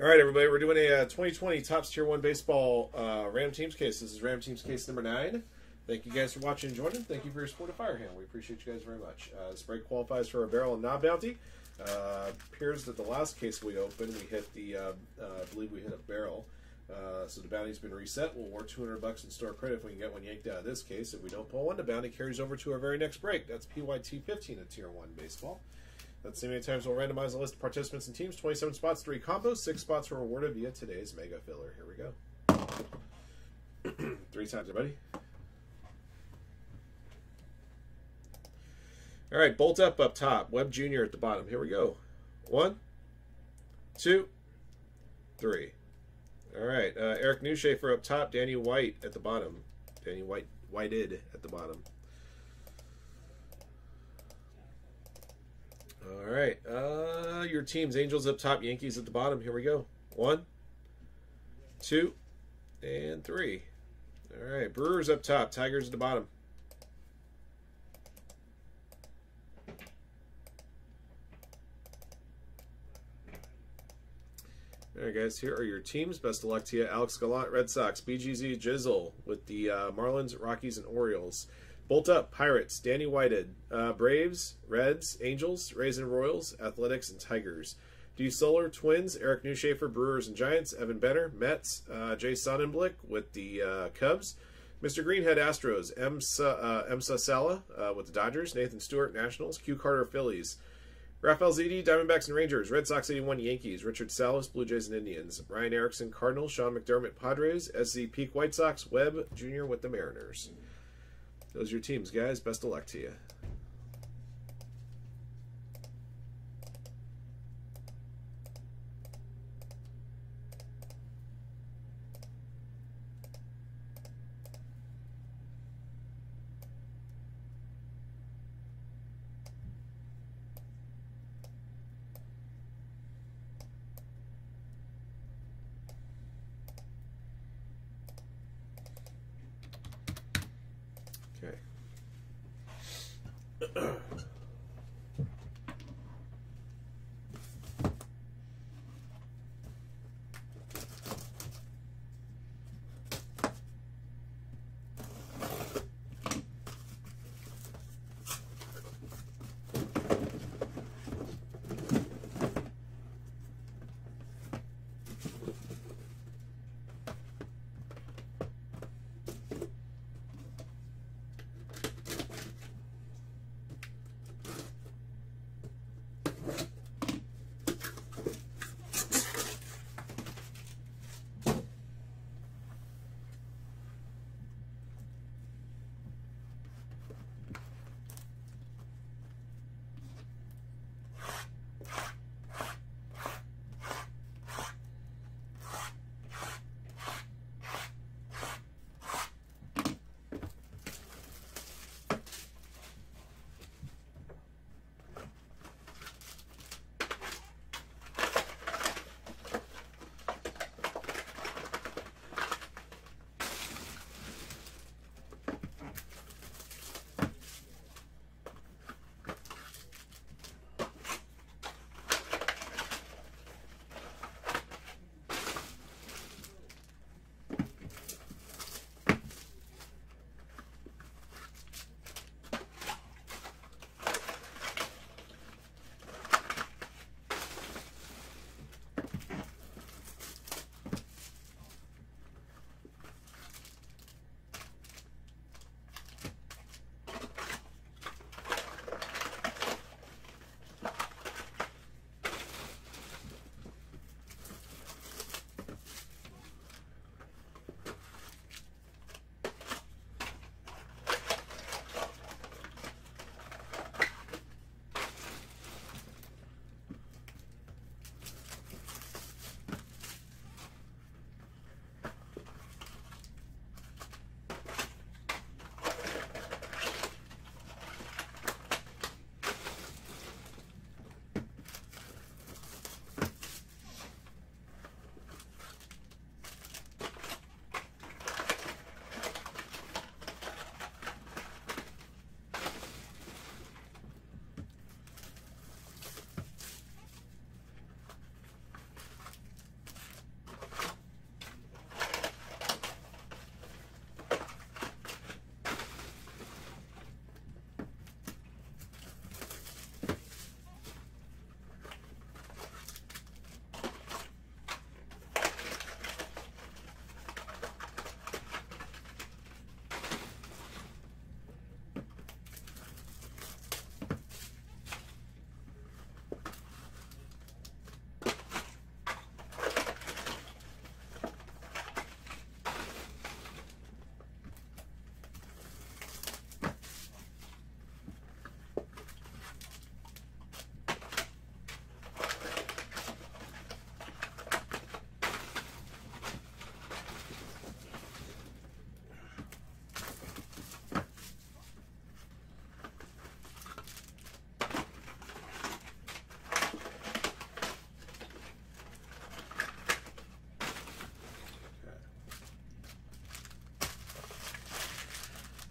All right, everybody, we're doing a uh, 2020 Topps Tier 1 Baseball uh, Ram Teams case. This is Ram Teams case number 9. Thank you guys for watching and joining. Thank you for your support of Firehand. We appreciate you guys very much. Uh, this break qualifies for a barrel and knob bounty. Uh, appears that the last case we opened, we hit the, uh, uh, I believe we hit a barrel. Uh, so the bounty's been reset. We'll award 200 bucks in store credit if we can get one yanked out of this case. If we don't pull one, the bounty carries over to our very next break. That's PYT 15 at Tier 1 Baseball. That's the many times we'll randomize the list of participants and teams. 27 spots, 3 combos, 6 spots were awarded via today's Mega Filler. Here we go. Three times, everybody. All right, bolt up up top. Webb Jr. at the bottom. Here we go. One, two, three. All right, uh, Eric Newshafer up top. Danny White at the bottom. Danny White, Whited at the bottom. All right. Uh, your teams Angels up top, Yankees at the bottom. Here we go. One, two, and three. All right. Brewers up top, Tigers at the bottom. All right, guys, here are your teams. Best of luck to you. Alex Gallant, Red Sox. BGZ Jizzle with the uh, Marlins, Rockies, and Orioles. Bolt Up, Pirates, Danny Whited, uh, Braves, Reds, Angels, Rays and Royals, Athletics, and Tigers. D Solar, Twins, Eric Newshafer, Brewers and Giants, Evan Benner, Mets, uh, Jay Sonnenblick with the uh, Cubs, Mr. Greenhead, Astros, Emsa, uh, Emsa Sala uh, with the Dodgers, Nathan Stewart, Nationals, Q Carter, Phillies, Rafael Zedi, Diamondbacks and Rangers, Red Sox 81, Yankees, Richard Salas, Blue Jays and Indians, Ryan Erickson, Cardinals, Sean McDermott, Padres, SC Peak, White Sox, Webb Jr. with the Mariners. Those are your teams, guys. Best of luck to you.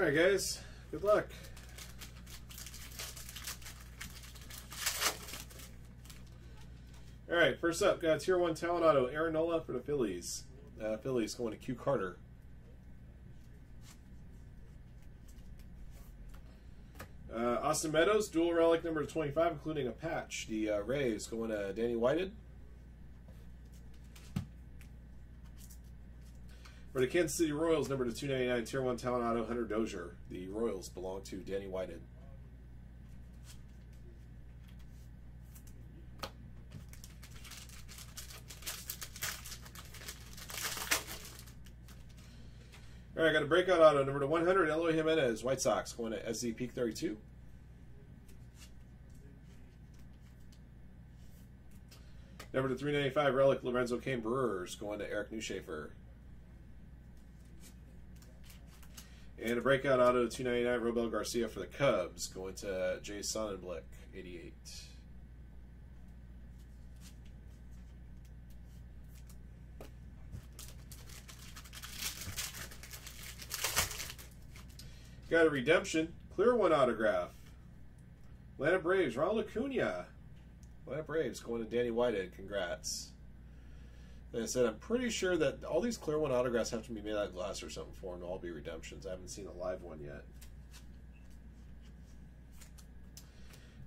All right, guys. Good luck. All right, first up, got Tier 1 Talent Auto, Aaron Nola for the Phillies. Uh, Phillies going to Q Carter. Uh, Austin Meadows, dual relic number 25, including a patch. The uh, Rays going to Danny Whited. For the Kansas City Royals, number to 299, Tier 1 Talent Auto, Hunter Dozier. The Royals belong to Danny Whited. All right, I got a breakout auto number to 100, Eloy Jimenez, White Sox, going to SZ Peak 32. Number to 395, Relic Lorenzo Cain Brewers, going to Eric Newshafer. And a breakout auto 299, Robel Garcia for the Cubs, going to Jay Sonnenblick, 88. Got a redemption. Clear one autograph. Atlanta Braves, Ronald Acuna. Atlanta Braves going to Danny Whitehead. Congrats. Like I said, I'm pretty sure that all these clear one autographs have to be made out of glass or something for them to all be redemptions. I haven't seen a live one yet.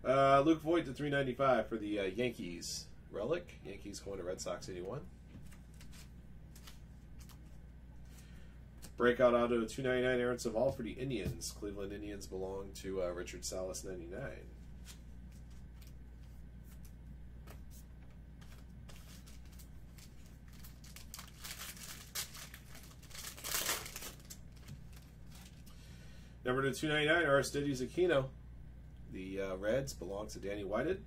Uh, Luke Voit to 395 for the uh, Yankees. Relic. Yankees going to Red Sox 81. Breakout auto 299 Aaron Civale for the Indians. Cleveland Indians belong to uh, Richard Salas 99. To 299 Aristides Aquino. The uh, Reds belong to Danny Whited.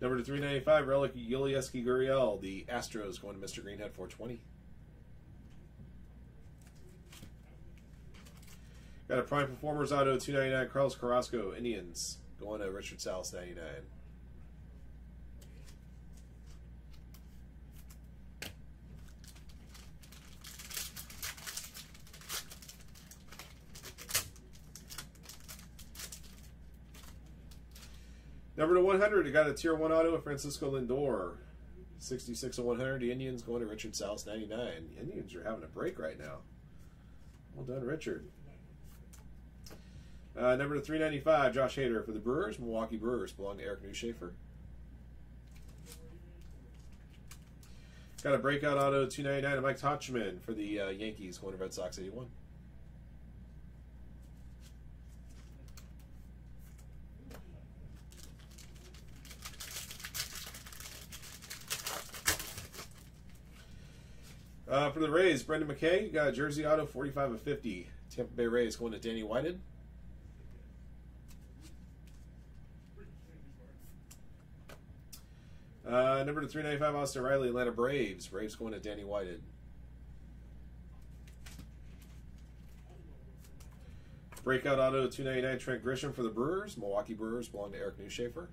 Number to 395, Relic Yulieski Gurriel. The Astros going to Mr. Greenhead 420. Got a Prime Performers Auto 299, Carlos Carrasco, Indians. Going to Richard Salas 99. Number to 100, you got a Tier 1 auto of Francisco Lindor. 66 of 100. The Indians going to Richard Salas 99. The Indians are having a break right now. Well done, Richard. Uh, number to 395, Josh Hader for the Brewers. Milwaukee Brewers belong to Eric Newshafer. Got a breakout auto 299 of Mike Tauchman for the uh, Yankees going to Red Sox 81. Uh, for the Rays, Brendan McKay got jersey auto 45 of 50. Tampa Bay Rays going to Danny Whited. Uh, number to 395, Austin Riley, Atlanta Braves. Braves going to Danny Whited. Breakout auto 299, Trent Grisham for the Brewers. Milwaukee Brewers belong to Eric Newshafer.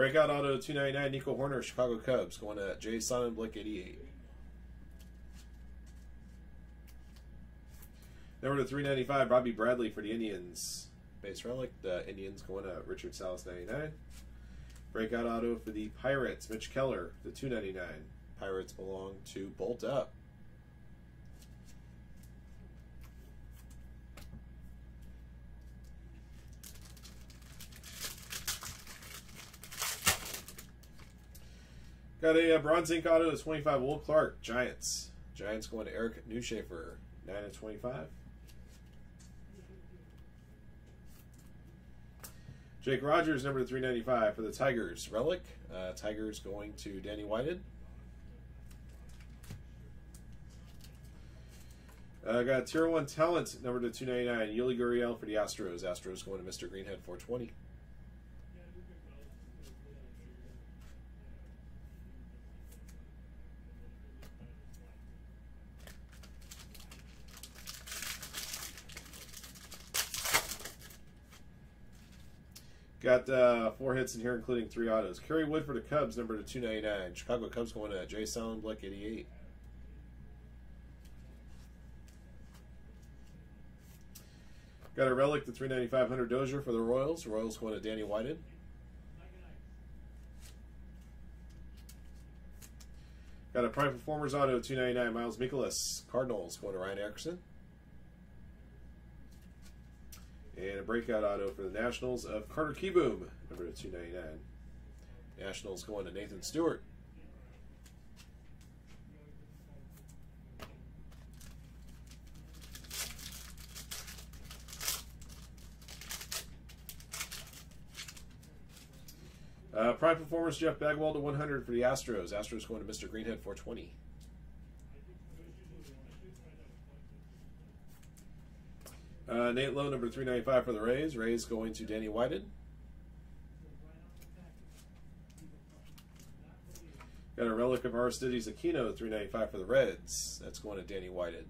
Breakout auto 299, Nico Hoerner, Chicago Cubs, going to Jay Sonnenblick 88. Number to 395, Robbie Bradley for the Indians. Base relic, the Indians going to Richard Salas 99. Breakout auto for the Pirates, Mitch Keller, the 299. Pirates belong to Bolt Up. Got a, uh bronze ink auto to 25 Will Clark, Giants. Giants going to Eric Newshafer, 9 of 25. Jake Rogers, number 395 for the Tigers. Relic. Uh, Tigers going to Danny Whited. Uh, got Tier 1 Talent, number to 299. Yuli Gurriel for the Astros. Astros going to Mr. Greenhead, 420. Got uh, four hits in here, including three autos. Kerry Wood for the Cubs, number to 299. Chicago Cubs going to Jay Blick, 88. Got a relic, the 395 Dozier for the Royals. Royals going to Danny Whited. Got a Prime Performers Auto, 299 Miles Mikolas. Cardinals going to Ryan Erickson. And a breakout auto for the Nationals of Carter Kieboom, number 299. Nationals going to Nathan Stewart. Uh, Prime Performers Jeff Bagwell to 100 for the Astros. Astros going to Mr. Greenhead 420. Uh, Nate Lowe, number 395 for the Rays. Rays going to Danny Whited. Got a relic of Aristides Aquino, 395 for the Reds. That's going to Danny Whited.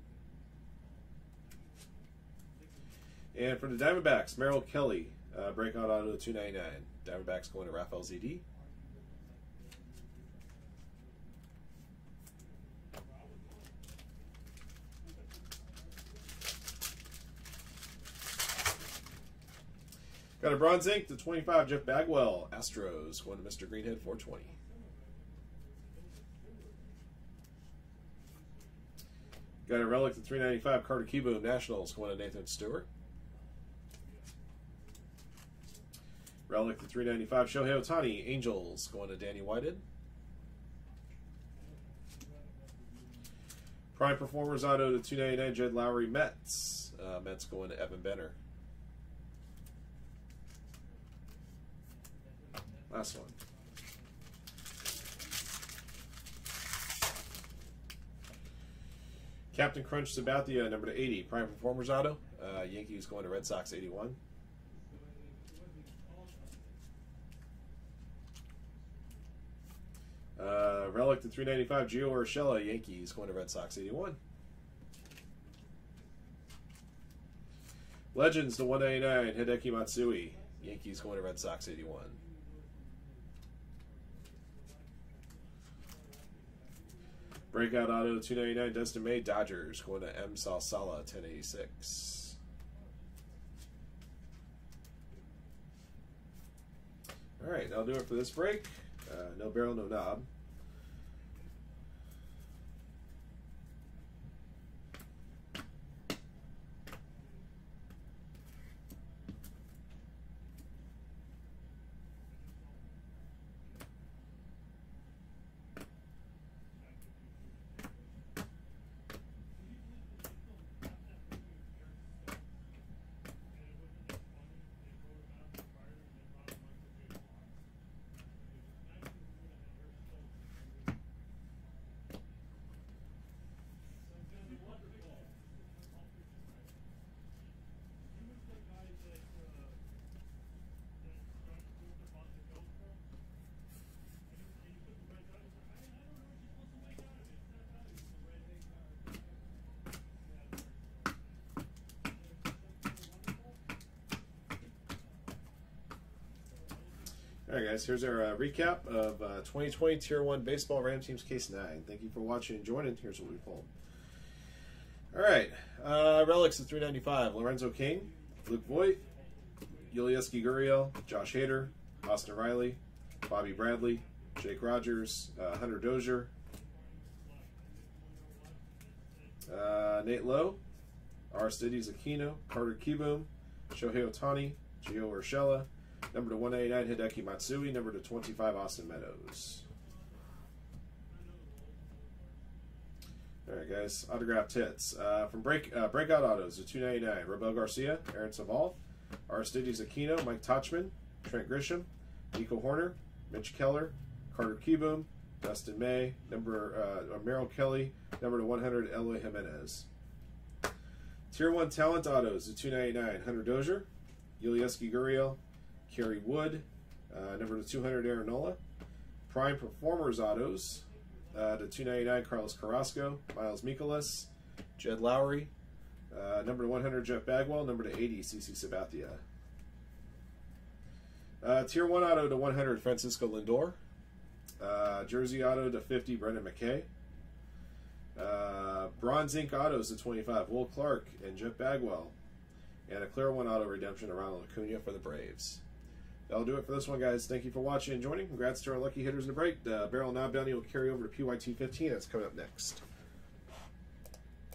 And for the Diamondbacks, Merrill Kelly, uh, breakout auto 299. Diamondbacks going to Rafael ZD. Got a bronze ink to 25, Jeff Bagwell, Astros, going to Mr. Greenhead, 420. Got a relic to 395, Carter Kieboom, Nationals, going to Nathan Stewart. Relic to 395, Shohei Ohtani, Angels, going to Danny Whited. Prime Performers Auto to 299, Jed Lowrie, Mets. Uh, Mets going to Evan Benner. Last one. Captain Crunch Sabathia, number to 80. Prime Performers Auto. Uh, Yankees going to Red Sox 81. Uh, Relic to 395. Gio Urshela, Yankees going to Red Sox 81. Legends to 199. Hideki Matsui, Yankees going to Red Sox 81. Breakout auto 299 Dustin May Dodgers going to M Salsala 1086. All right, I'll do it for this break. Uh, no barrel, no knob. All right, guys, here's our uh, recap of uh, 2020 Tier 1 Baseball Ram Teams Case 9. Thank you for watching and joining. Here's what we pulled. All right, uh, Relics of 395 Lorenzo King, Luke Voit, Yulieski Gurriel, Josh Hader, Austin Riley, Bobby Bradley, Jake Rogers, uh, Hunter Dozier, uh, Nate Lowe, Aristides Aquino, Carter Kieboom, Shohei Ohtani, Gio Urshela, Number to 189, Hideki Matsui. Number to 25, Austin Meadows. All right, guys. Autographed hits. Uh, from break uh, Breakout Autos to 299, Robel Garcia, Aaron Civale, Aristides Aquino, Mike Tauchman, Trent Grisham, Nico Hoerner, Mitch Keller, Carter Kieboom, Dustin May, number uh, Merrill Kelly, number to 100, Eloy Jimenez. Tier 1 Talent Autos to 299, Hunter Dozier, Yulieski Gurriel, Kerry Wood, uh, number to 200, Aaron. Prime Performers Autos uh, to 299, Carlos Carrasco, Miles Mikolas, Jed Lowrie, Uh, number to 100, Jeff Bagwell. Number to 80, CC Sabathia. Uh, tier 1 auto to 100, Francisco Lindor. Uh, jersey auto to 50, Brendan McKay. Uh, bronze ink autos to 25, Will Clark and Jeff Bagwell. And a clear one auto redemption to Ronald Acuna for the Braves. That'll do it for this one, guys. Thank you for watching and joining. Congrats to our lucky hitters in the break. The barrel knob bounty will carry over to PYT 15. That's coming up next.